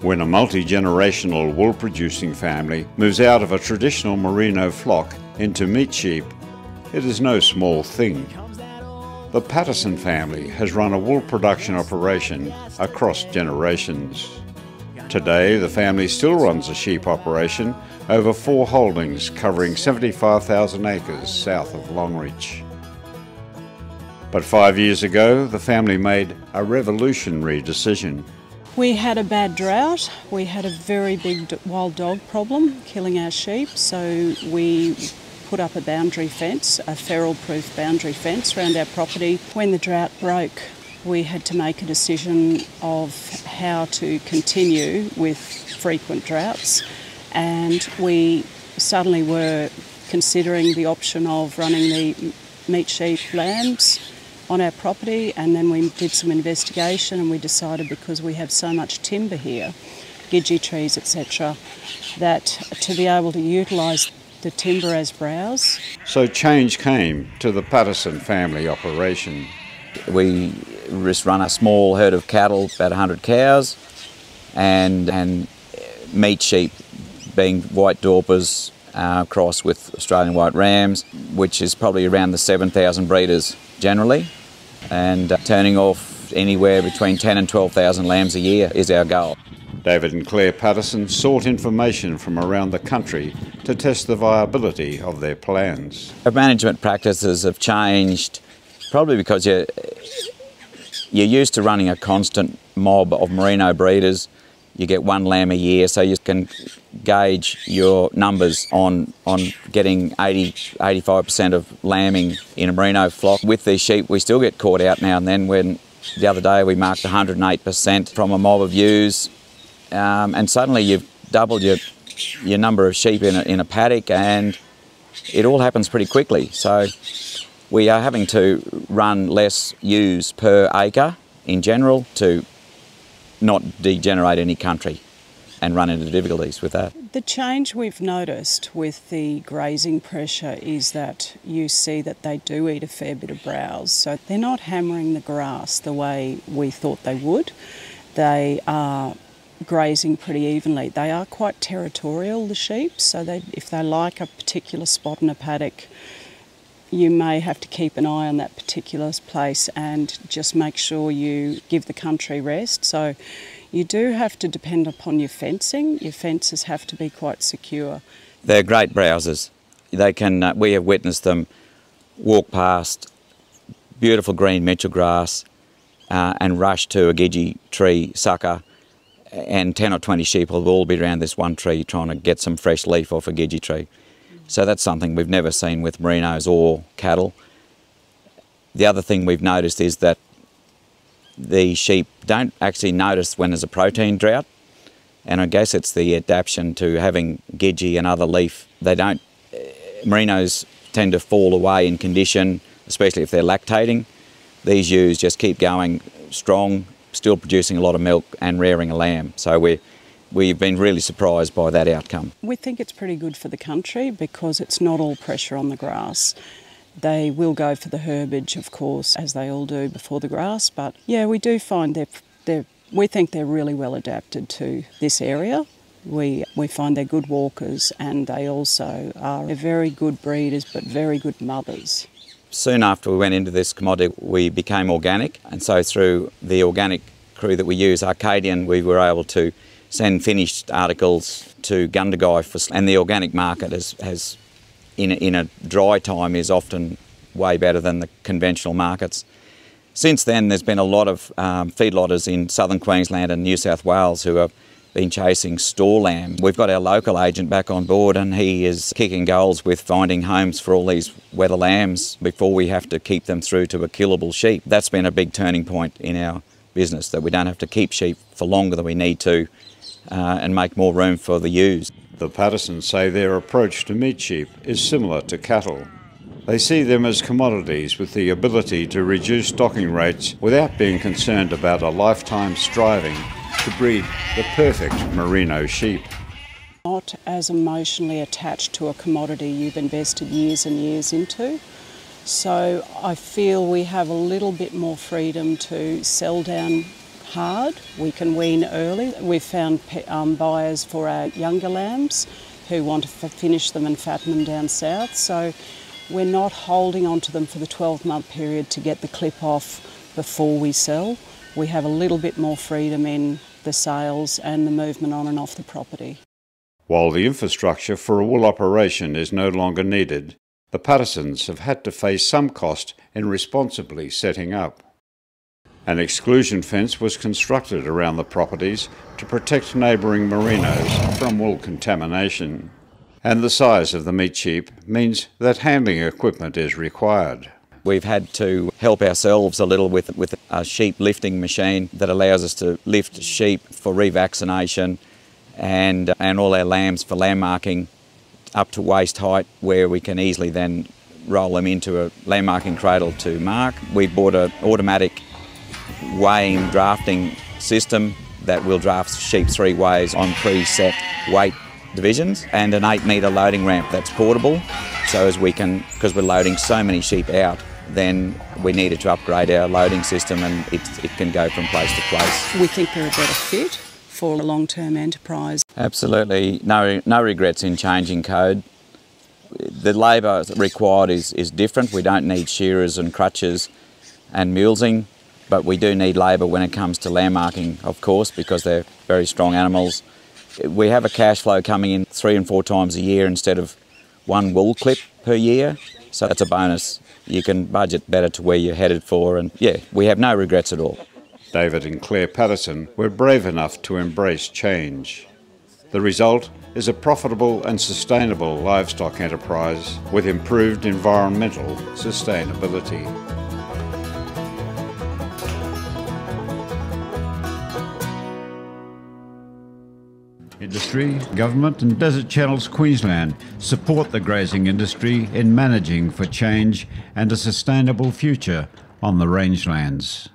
When a multi-generational wool-producing family moves out of a traditional merino flock into meat sheep, it is no small thing. The Paterson family has run a wool production operation across generations. Today, the family still runs a sheep operation over four holdings covering 75,000 acres south of Longreach. But five years ago, the family made a revolutionary decision. We had a bad drought. We had a very big wild dog problem killing our sheep, so we put up a boundary fence, a feral proof boundary fence around our property. When the drought broke, we had to make a decision of how to continue with frequent droughts, and we suddenly were considering the option of running the meat sheep lambs on our property, and then we did some investigation and we decided because we have so much timber here, gidgee trees, etc., that to be able to utilise the timber as browse. So change came to the Paterson family operation. We just run a small herd of cattle, about 100 cows, and, and meat sheep being white Dorpers uh, crossed with Australian white rams, which is probably around the 7,000 breeders generally and uh, turning off anywhere between 10 and 12,000 lambs a year is our goal. David and Clare Paterson sought information from around the country to test the viability of their plans. Our management practices have changed probably because you're, you're used to running a constant mob of merino breeders. You get one lamb a year, so you can gauge your numbers on, on getting 80, 85% of lambing in a merino flock. With these sheep, we still get caught out now and then when the other day we marked 108% from a mob of ewes um, and suddenly you've doubled your, your number of sheep in a, in a paddock and it all happens pretty quickly. So we are having to run less ewes per acre in general to not degenerate any country and run into difficulties with that. The change we've noticed with the grazing pressure is that you see that they do eat a fair bit of browse. So they're not hammering the grass the way we thought they would. They are grazing pretty evenly. They are quite territorial, the sheep, so they, if they like a particular spot in a paddock, you may have to keep an eye on that particular place and just make sure you give the country rest. So you do have to depend upon your fencing. Your fences have to be quite secure. They're great browsers. They can. Uh, we have witnessed them walk past beautiful green Mitchell grass uh, and rush to a gidgee tree sucker and 10 or 20 sheep will all be around this one tree trying to get some fresh leaf off a gidgee tree. So that's something we've never seen with merinos or cattle. The other thing we've noticed is that the sheep don't actually notice when there's a protein drought. And I guess it's the adaptation to having gidgee and other leaf. They don't, eh, merinos tend to fall away in condition, especially if they're lactating. These ewes just keep going strong, still producing a lot of milk and rearing a lamb. So we're, we've been really surprised by that outcome. We think it's pretty good for the country because it's not all pressure on the grass. They will go for the herbage, of course, as they all do before the grass. But yeah, we do find they're, they're we think they're really well adapted to this area. We, we find they're good walkers and they also are very good breeders but very good mothers. Soon after we went into this commodity, we became organic, and so through the organic crew that we use, Arcadian, we were able to send finished articles to Gundagai, for, and the organic market has, has in a, in a dry time is often way better than the conventional markets. Since then, there's been a lot of um, feedlotters in southern Queensland and New South Wales who have been chasing store lamb. We've got our local agent back on board and he is kicking goals with finding homes for all these wether lambs before we have to keep them through to a killable sheep. That's been a big turning point in our business, that we don't have to keep sheep for longer than we need to uh, and make more room for the ewes. The Patersons say their approach to meat sheep is similar to cattle. They see them as commodities with the ability to reduce stocking rates without being concerned about a lifetime striving to breed the perfect merino sheep. Not as emotionally attached to a commodity you've invested years and years into. So I feel we have a little bit more freedom to sell down hard. We can wean early. We've found um, buyers for our younger lambs who want to finish them and fatten them down south. So we're not holding on to them for the 12 month period to get the clip off before we sell. We have a little bit more freedom in the sales and the movement on and off the property. While the infrastructure for a wool operation is no longer needed, the Patersons have had to face some cost in responsibly setting up. An exclusion fence was constructed around the properties to protect neighbouring merinos from wool contamination. And the size of the meat sheep means that handling equipment is required. We've had to help ourselves a little with, with a sheep lifting machine that allows us to lift sheep for revaccination and, and all our lambs for lamb marking up to waist height where we can easily then roll them into a lamb marking cradle to mark. We bought an automatic weighing drafting system that will draft sheep three ways on preset weight divisions and an eight metre loading ramp that's portable so as we can, because we're loading so many sheep out, then we needed to upgrade our loading system and it, it can go from place to place. We think they're a better fit for a long-term enterprise. Absolutely, no, no regrets in changing code. The labour required is, is different. We don't need shearers and crutches and mulesing but we do need labour when it comes to lamb marking, of course, because they're very strong animals. We have a cash flow coming in three and four times a year instead of one wool clip per year, so that's a bonus. You can budget better to where you're headed for, and yeah, we have no regrets at all. David and Clare Paterson were brave enough to embrace change. The result is a profitable and sustainable livestock enterprise with improved environmental sustainability. Industry, Government and Desert Channels Queensland support the grazing industry in managing for change and a sustainable future on the rangelands.